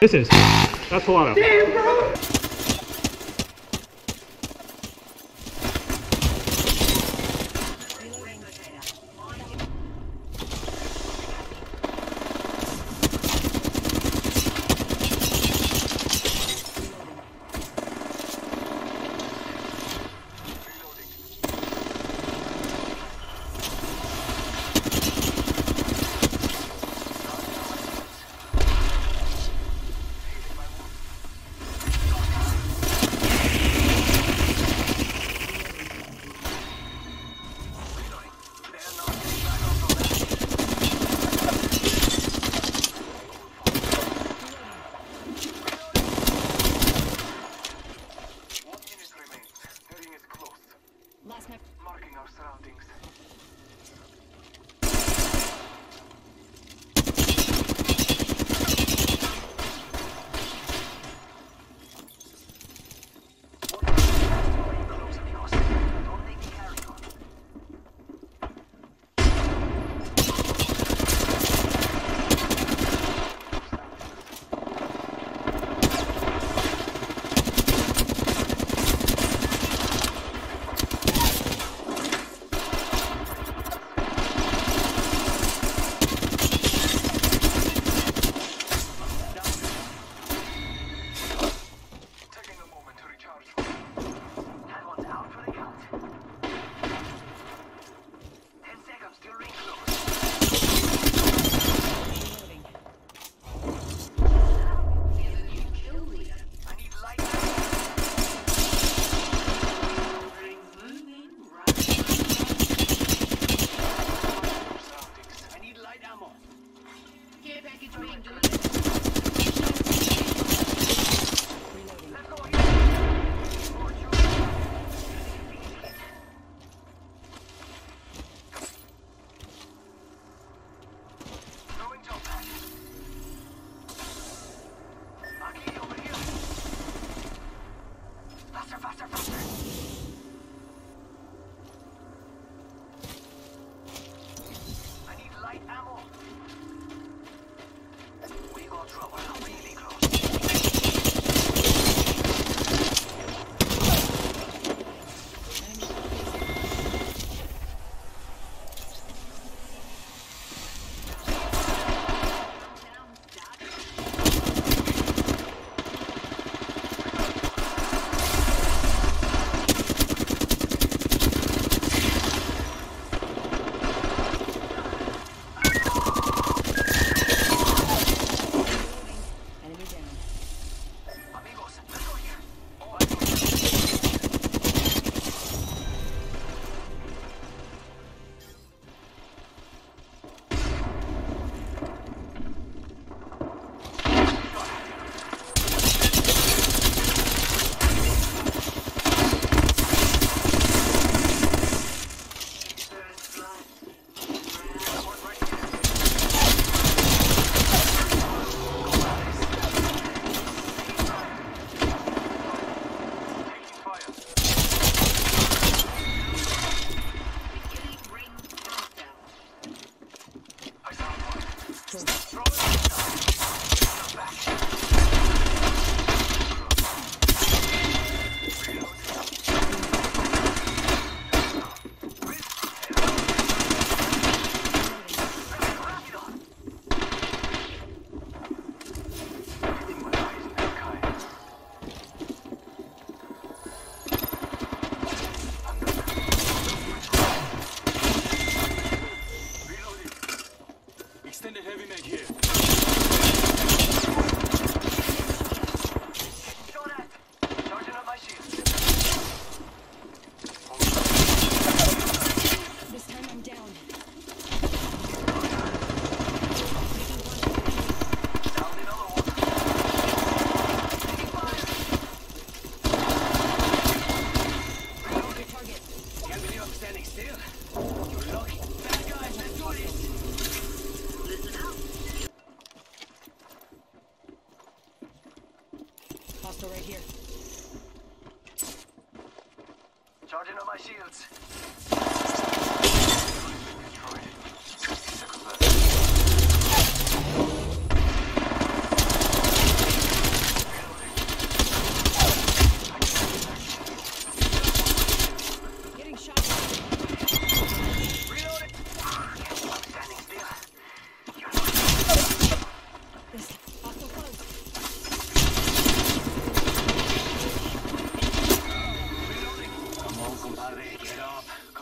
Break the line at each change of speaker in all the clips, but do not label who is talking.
This is. That's a lot of.
Reloading.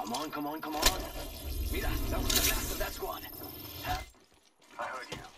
Come on, come on, come on. Mira, that was the last of that squad. Huh?
I heard you.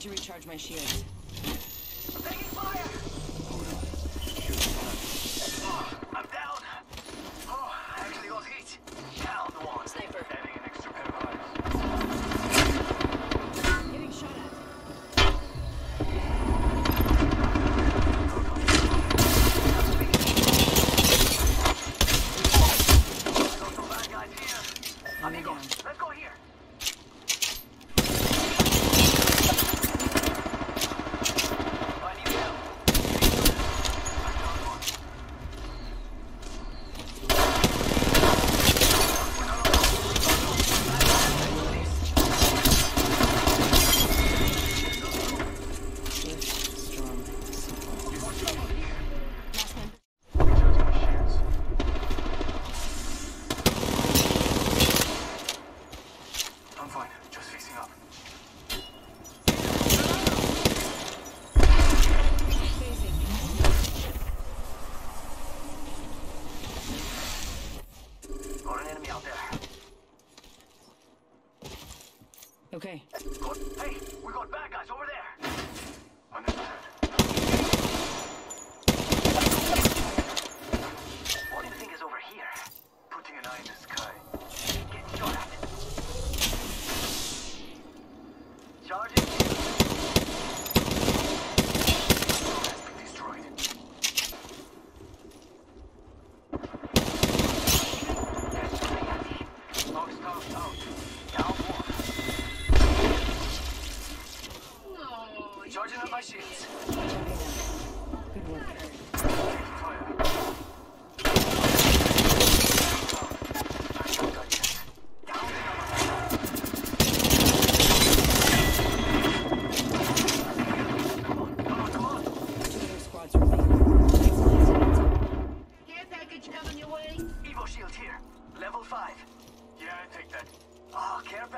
need to recharge my shields.
I'm taking fire! Hold on. I'm down! Oh, actually got. Down the one.
Sniper.
Adding an extra pair of eyes.
Getting shot at.
I'm.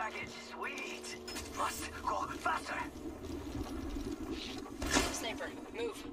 package.
Sweet. Must go faster.
Sniper, move.